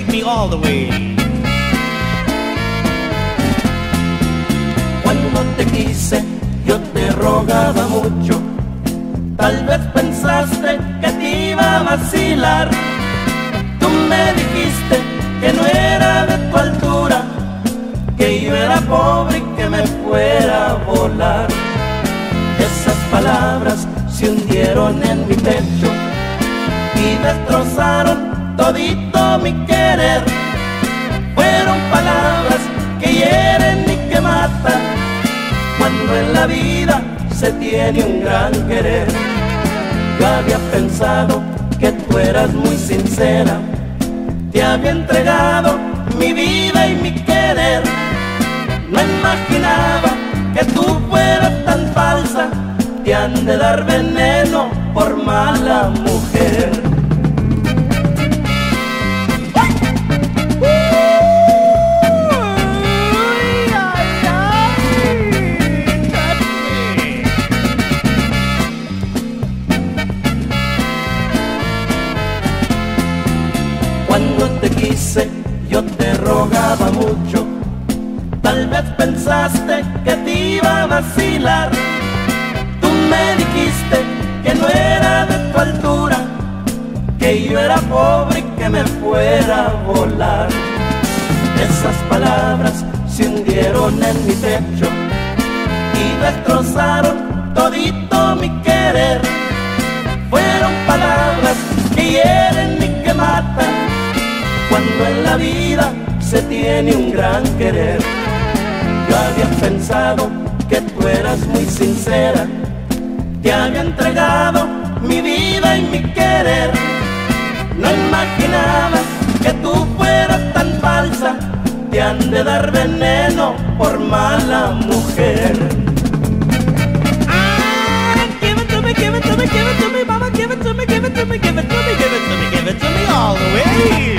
me all the way. Cuando te quise, yo te rogaba mucho. Tal vez pensaste que te iba a vacilar. Tú me dijiste que no era de tu altura, que yo era pobre y que me fuera a volar. Esas palabras se hundieron en mi pecho y destrozaron todito mi querer. Fueron palabras que hieren y que matan cuando en la vida se tiene un gran querer. Yo había pensado que tú eras muy sincera, te había entregado mi vida y mi querer. No imaginaba que tú fueras tan falsa, te han de dar veneno por mala mujer. Yo te rogaba mucho. Tal vez pensaste que te iba a vacilar. Tú me dijiste que no era de tu altura, que yo era pobre y que me fuera a volar. Esas palabras se hundieron en mi pecho y destrozaron todito mi querer. Fueron palabras que hieren y que matan cuando en la vida se tiene un gran querer. Yo había pensado que tú eras muy sincera, te había entregado mi vida y mi querer. No imaginaba que tú fueras tan falsa, te han de dar veneno por mala mujer. give it to me, mama, give it to me, give it to me, give it to me, give it to me, give it to me, give it to me all the way.